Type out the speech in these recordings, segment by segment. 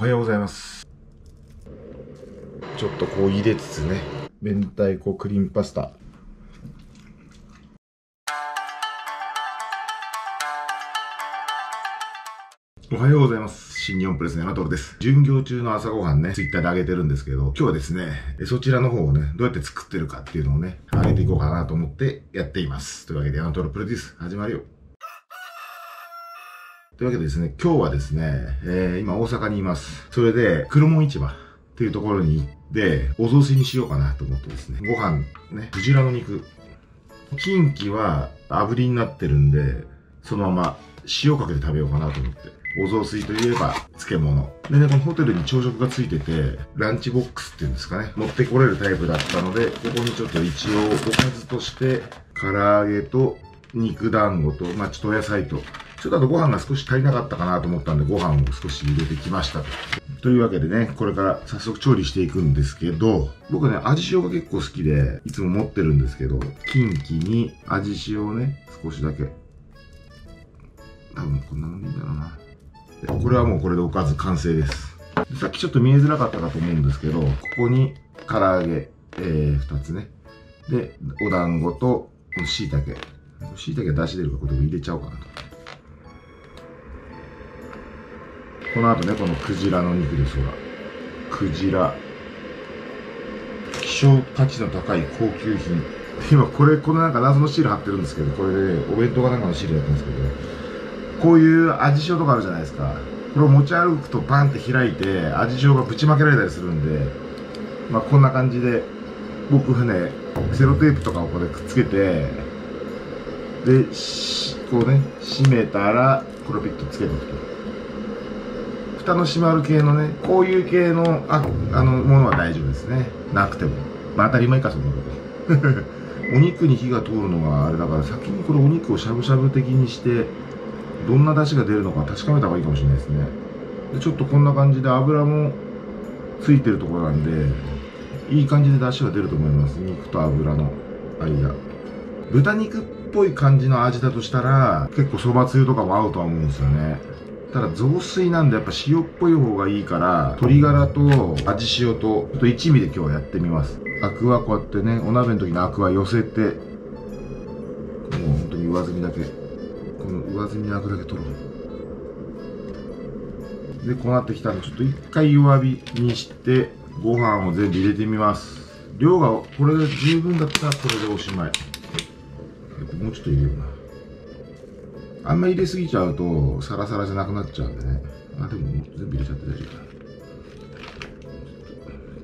おはようございます。ちょっとこう入れつつね、明太子クリームパスタ。おはようございます。新日本プレスの山トルです。巡業中の朝ごはんね、ツイッターで上げてるんですけど、今日はですね、そちらの方をね、どうやって作ってるかっていうのをね、上げていこうかなと思ってやっています。というわけで、山トルプロデュース、始まるよ。というわけでですね、今日はですね、えー、今大阪にいます。それで、黒門市場っていうところに行って、お雑炊にしようかなと思ってですね、ご飯、ね、クジラの肉。近畿は炙りになってるんで、そのまま塩かけて食べようかなと思って。お雑炊といえば漬物。でね、このホテルに朝食がついてて、ランチボックスっていうんですかね、持ってこれるタイプだったので、ここにちょっと一応おかずとして、唐揚げと肉団子と、まあちょっとお野菜と、ちょっとあとご飯が少し足りなかったかなと思ったんで、ご飯を少し入れてきましたと。というわけでね、これから早速調理していくんですけど、僕ね、味塩が結構好きで、いつも持ってるんですけど、キンキに味塩をね、少しだけ。多分こんなのでいいんだろうな。これはもうこれでおかず完成です。さっきちょっと見えづらかったかと思うんですけど、ここに唐揚げ、えー、2つね。で、お団子と、この椎茸。椎茸出し出るからこれ入れちゃおうかなと。この後ね、このクジラの肉です、ほら。クジラ。希少価値の高い高級品。今、これ、このなんか謎のシール貼ってるんですけど、これで、お弁当かなんかのシールやってるんですけど、こういう味塩とかあるじゃないですか。これを持ち歩くとバンって開いて、味塩がぶちまけられたりするんで、まあこんな感じで、僕ね、セロテープとかをこれくっつけて、で、こうね、閉めたら、これをピッとつけておくと。蓋の閉まる系のね、こういう系の、あ、あの、ものは大丈夫ですね。なくても。まあ当たり前か、そんなこと。お肉に火が通るのがあれだから、先にこれお肉をしゃぶしゃぶ的にして、どんな出汁が出るのか確かめた方がいいかもしれないですね。でちょっとこんな感じで油もついてるところなんで、いい感じで出汁が出ると思います。肉と油の間。豚肉っぽい感じの味だとしたら、結構そばつゆとかも合うとは思うんですよね。ただ雑炊なんでやっぱ塩っぽい方がいいから、鶏ガラと味塩と、ちょっと一味で今日はやってみます。アクはこうやってね、お鍋の時のアクは寄せて、もう本当に上澄みだけ。この上澄みのアクだけ取ろう。で、こうなってきたらちょっと一回弱火にして、ご飯を全部入れてみます。量がこれで十分だったらこれでおしまい。もうちょっと入れような。あんまり入れすぎちゃうとサラサラじゃなくなっちゃうんでね。あ、でもも全部入れちゃって大丈夫だ。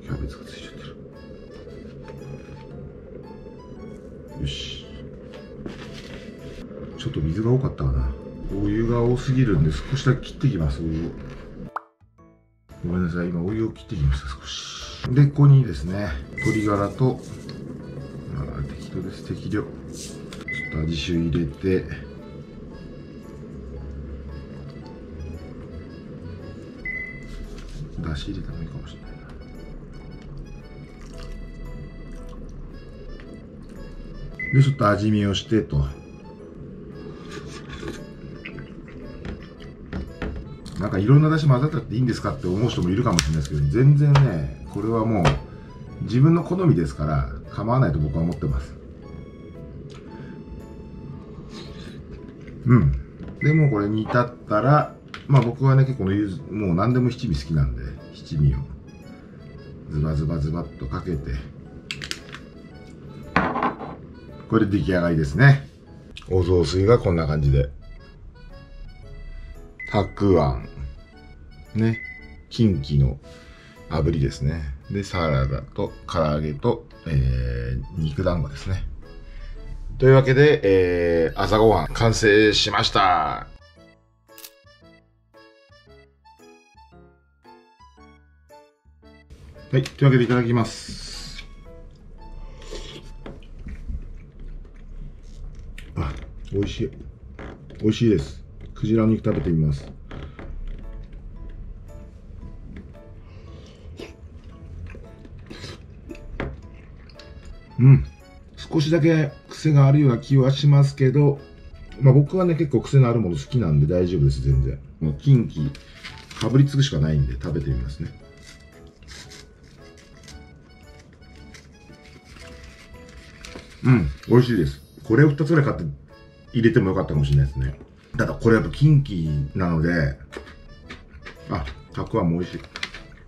キャベツがついちゃってる。よし。ちょっと水が多かったかな。お湯が多すぎるんで少しだけ切っていきます、お湯を。ごめんなさい、今お湯を切ってきました、少し。で、ここにですね、鶏ガラと、まあ、適当です、適量。ちょっと味塩入れて、だし入れた方がいいかもしれないな。で、ちょっと味見をしてと。なんかいろんな出汁混ざったっていいんですかって思う人もいるかもしれないですけど、全然ね、これはもう自分の好みですから構わないと僕は思ってます。うん。でもこれ煮立ったら、まあ僕はね結構ゆずもう何でも七味好きなんで、七味をズバズバズバっとかけて、これで出来上がりですね。お雑炊がこんな感じで。たくあん。ね。近畿の炙りですね。で、サラダと唐揚げと、えー、肉団子ですね。というわけで、えー、朝ごはん完成しました。はい、というわけでいただきます。あ、美味しい。美味しいです。クジラ肉食べてみます。うん。少しだけ癖があるような気はしますけど、まあ僕はね、結構癖のあるもの好きなんで大丈夫です、全然。もう近畿かぶりつくしかないんで食べてみますねうん。美味しいです。これを2つぐらい買って入れてもよかったかもしれないですね。ただこれやっぱキンキなのであたくあんも美味しい。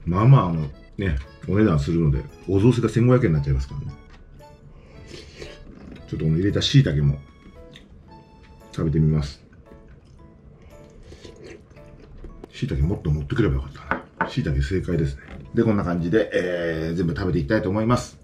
まあまああのねお値段するのでお雑炊が1500円になっちゃいますからね。ちょっとこの入れた椎茸も食べてみます。椎茸もっと持ってくればよかったな。椎茸正解ですね。でこんな感じで、えー、全部食べていきたいと思います。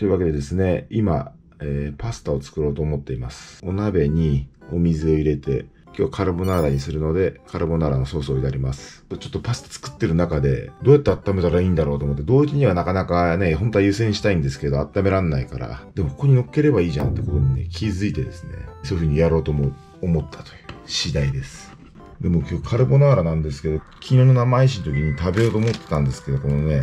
というわけでですね今、えー、パスタを作ろうと思っていますお鍋にお水を入れて今日カルボナーラにするので、カルボナーラのソースを入れます。ちょっとパスタ作ってる中で、どうやって温めたらいいんだろうと思って、同時にはなかなかね、本当は優先したいんですけど、温めらんないから、でもここに乗っければいいじゃんってことにね、気づいてですね、そういう風にやろうと思思ったという次第です。でも今日カルボナーラなんですけど、昨日の生配信の時に食べようと思ってたんですけど、このね、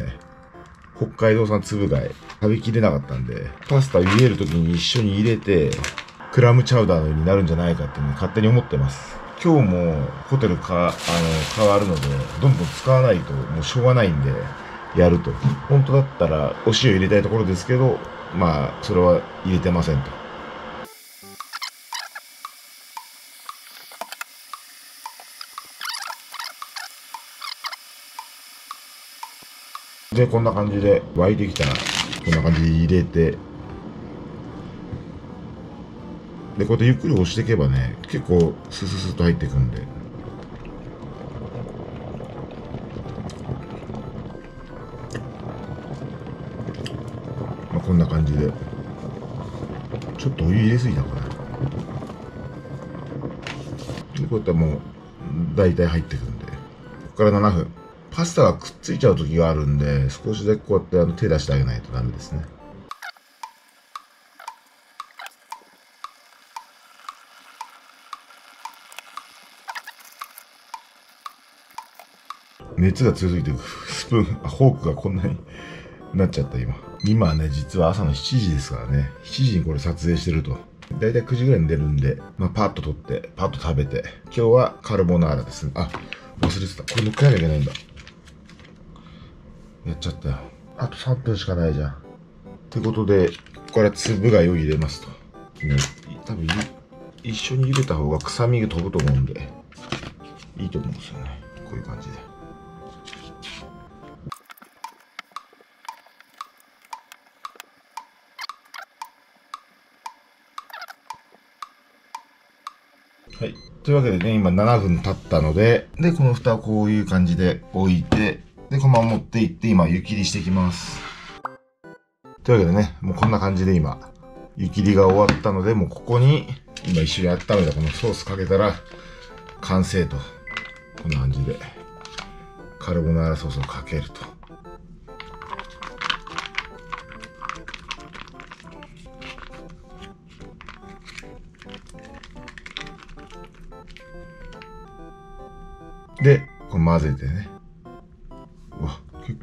北海道産粒貝、食べきれなかったんで、パスタ茹でる時に一緒に入れて、クラムチャウダーのようになるんじゃないかっていうのを勝手に思ってます。今日もホテルか、あの、変わるので、どんどん使わないともうしょうがないんで、やると。本当だったらお塩入れたいところですけど、まあ、それは入れてませんと。で、こんな感じで沸いてきたら、こんな感じで入れて、で、こうやってゆっくり押していけばね、結構スススッと入っていくんで。まあ、こんな感じで。ちょっとお湯入れすぎたかな。で、こうやったらもう、大体入っていくんで。ここから7分。パスタがくっついちゃう時があるんで、少しだけこうやってあの手出してあげないとダメですね。熱が続いてスプーンあフォークがこんなになっちゃった今。今はね実は朝の7時ですからね。7時にこれ撮影してると。だいたい9時ぐらいに出るんで、まあ、パッと取ってパッと食べて。今日はカルボナーラですあ忘れてた。これ乗っけなきゃいけないんだ。やっちゃったよ。あと3分しかないじゃん。ってことでここから粒貝を入れますと。ね多分一緒に入れた方が臭みが飛ぶと思うんでいいと思うんですよね。こういう感じで。はい。というわけでね、今7分経ったので、で、この蓋をこういう感じで置いて、で、このまま持っていって、今、湯切りしていきます。というわけでね、もうこんな感じで今、湯切りが終わったので、もうここに、今一緒に温めたこのソースかけたら、完成と。こんな感じで、カルボナーラソースをかけると。で、これ混ぜてね。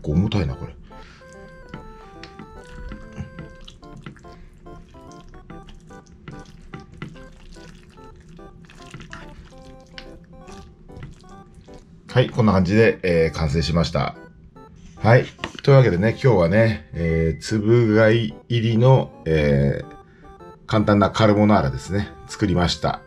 構重たいな、これ。はい、こんな感じで、えー完成しました。はい。というわけでね、今日はね、えー、粒貝入りの、えー簡単なカルボナーラですね、作りました。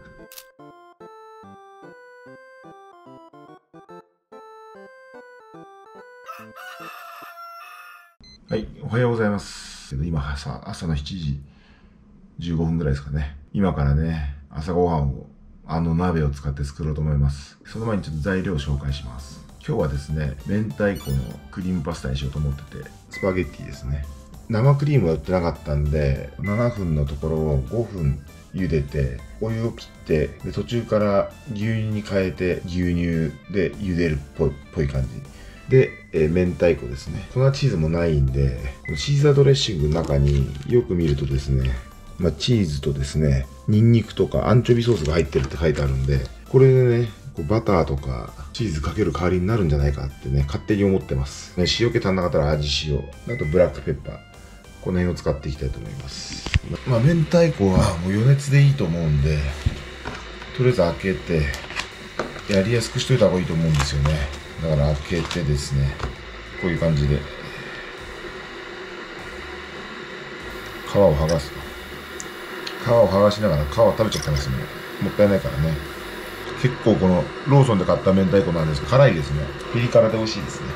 おはようございます。今朝、朝の7時15分ぐらいですかね。今からね、朝ごはんを、あの鍋を使って作ろうと思います。その前にちょっと材料を紹介します。今日はですね、明太子のクリームパスタにしようと思ってて、スパゲッティですね。生クリームが売ってなかったんで、7分のところを5分茹でて、お湯を切って、で途中から牛乳に変えて、牛乳で茹でるっぽい感じ。で、えー明太子ですね。粉チーズもないんで、チーザードレッシングの中によく見るとですね、まあ、チーズとですね、ニンニクとかアンチョビソースが入ってるって書いてあるんで、これでね、こうバターとかチーズかける代わりになるんじゃないかってね、勝手に思ってます。ね、塩気足んなかったら味塩。あとブラックペッパー。この辺を使っていきたいと思います。まあ、明太子はもう余熱でいいと思うんで、とりあえず開けて、やりやすくしといた方がいいと思うんですよねだから開けてですねこういう感じで。皮を剥がすと。皮を剥がしながら皮を食べちゃってますね。もったいないからね。結構このローソンで買った明太子なんです。けど辛いですね。ピリ辛で美味しいですね。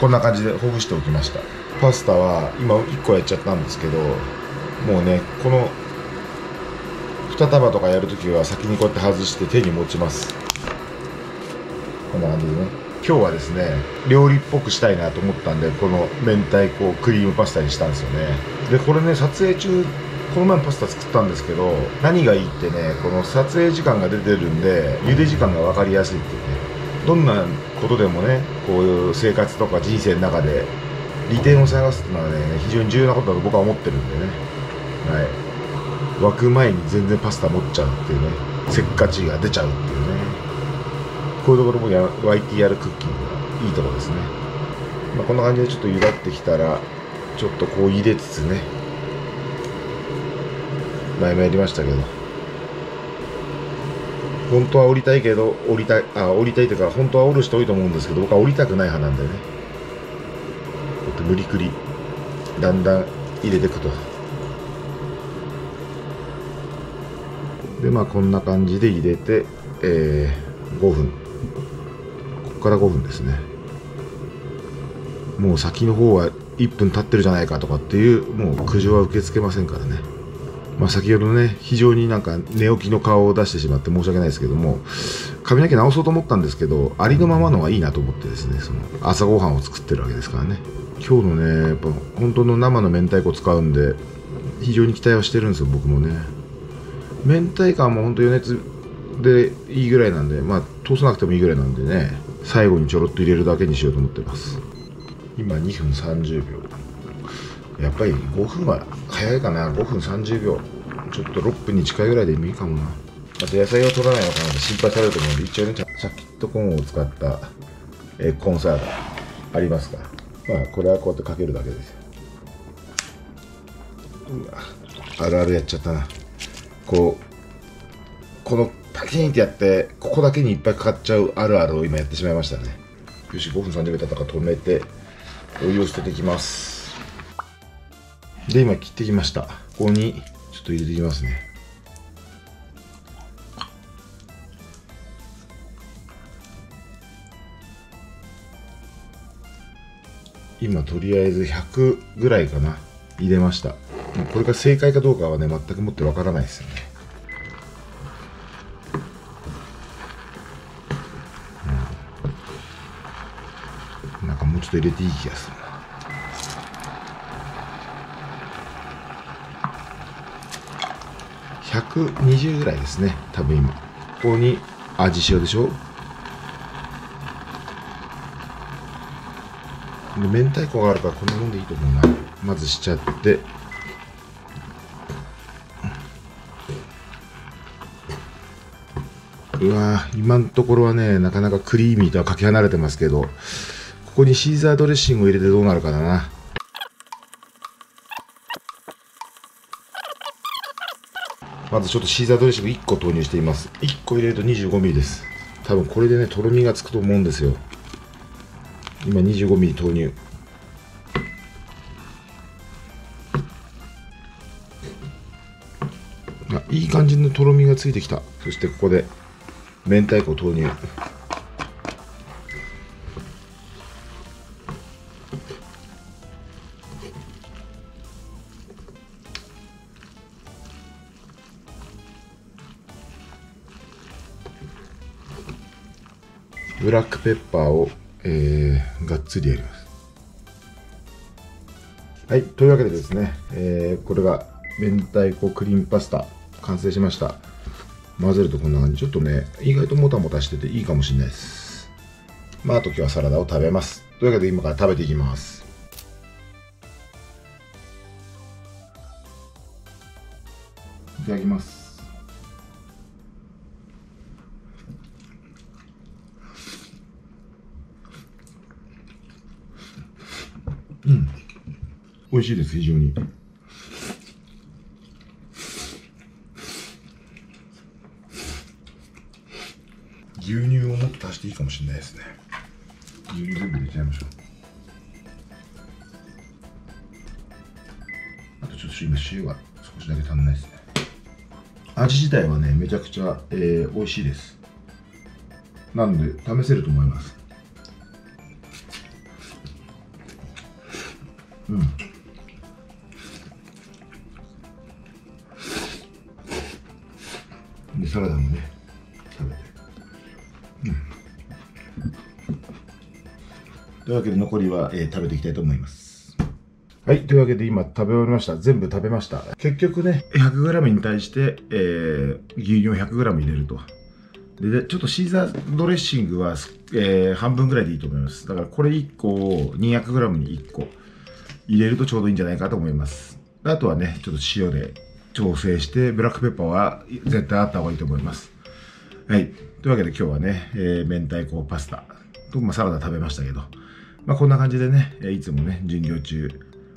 こんな感じでほぐしておきました。パスタは今1個やっちゃったんですけどもうねこの2束とかやるときは先にこうやって外して手に持ちます。こんな感じでね。今日はですね料理っぽくしたいなと思ったんでこの明太子クリームパスタにしたんですよね。でこれね撮影中この前パスタ作ったんですけど何がいいってねこの撮影時間が出てるんで茹で時間が分かりやすいっていうねどんなことでもねこういう生活とか人生の中で利点を探すっていうのはね非常に重要なことだと僕は思ってるんでね。はい。沸く前に全然パスタ持っちゃうっていうねせっかちが出ちゃうっていう。こういうところもや沸いてやるクッキングいいところですね、まあ、こんな感じでちょっと茹だってきたらちょっとこう入れつつね。前もやりましたけど。本当は降りたいけど降りたいあ降りたいというか本当は降る人多いと思うんですけど僕は降りたくない派なんでね。こうやって無理くりだんだん入れていくと。でまあこんな感じで入れて、えー、5分。ここから5分ですね。もう先の方は1分経ってるじゃないかとかっていうもう苦情は受け付けませんからね。まあ、先ほどね非常になんか寝起きの顔を出してしまって申し訳ないですけども髪の毛直そうと思ったんですけどありのままのはいいなと思ってですねその朝ごはんを作ってるわけですからね。今日のねやっぱ本当の生の明太子使うんで非常に期待はしてるんですよ僕もね。明太子はもうほんと余熱でいいぐらいなんでまあ通さなくてもいいぐらいなんでね最後にちょろっと入れるだけにしようと思ってます。今2分30秒。やっぱり5分は早いかな。5分30秒。ちょっと6分に近いぐらいでもいいかもな。あと野菜を取らないのかな。って心配されると思うので一応ね。シャキッとコーンを使った、え、コンサラダありますか？まあこれはこうやってかけるだけです。うわあるあるやっちゃったな。こうこのパキーンってやってここだけにいっぱいかかっちゃうあるあるを今やってしまいましたね。よし5分30秒経ったか止めてお湯を捨てていきます。で、今切ってきました。ここにちょっと入れていきますね。今とりあえず100ぐらいかな。入れました。これが正解かどうかはね全くもってわからないですよね、ちょっと入れていい気がするな。120ぐらいですね多分今。ここに味塩でしょ？で明太子があるからこんなもんでいいと思うな。まずしちゃって。うわ今のところはねなかなかクリーミーとはかけ離れてますけど。ここにシーザードレッシングを入れてどうなるかだな。まずちょっとシーザードレッシング1個投入しています。1個入れると 25mm です。多分これでねとろみがつくと思うんですよ。今 25mm 投入。あいい感じのとろみがついてきた。そしてここで明太子投入。ブラックペッパーを、えー、がっつりやります。はい、というわけでですね、えー、これが明太子クリームパスタ完成しました。混ぜるとこんな感じ。ちょっとね、意外ともたもたしてていいかもしれないです。まあ、あと今日はサラダを食べます。というわけで今から食べていきます。いただきます。美味しいです非常に。牛乳をもっと足していいかもしれないですね。牛乳全部入れちゃいましょう。あとちょっと今塩が少しだけ足んないですね。味自体はねめちゃくちゃ、えー、美味しいです。なので試せると思います。うん。サラダもね食べてうんというわけで残りは、えー、食べていきたいと思いますはい。というわけで今食べ終わりました。全部食べました。結局ね、100g に対して、えー、牛乳を 100g 入れると。で、ちょっとシーザードレッシングは、えー、半分ぐらいでいいと思います。だからこれ1個を 200g に1個入れるとちょうどいいんじゃないかと思います。あとはね、ちょっと塩で調整して、ブラックペッパーは絶対あった方がいいと思います。はい。というわけで今日はね、えー、明太子パスタと、まあ、サラダ食べましたけど、まあ、こんな感じでね、いつもね、巡業中、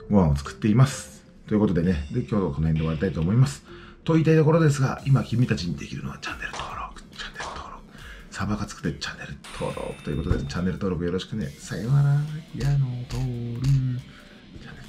ご飯を作っています。ということでね、で今日はこの辺で終わりたいと思います。と言いたいところですが、今君たちにできるのはチャンネル登録、チャンネル登録、サバが作ってチャンネル登録ということで、チャンネル登録よろしくね。さよなら、矢の通る。チャンネル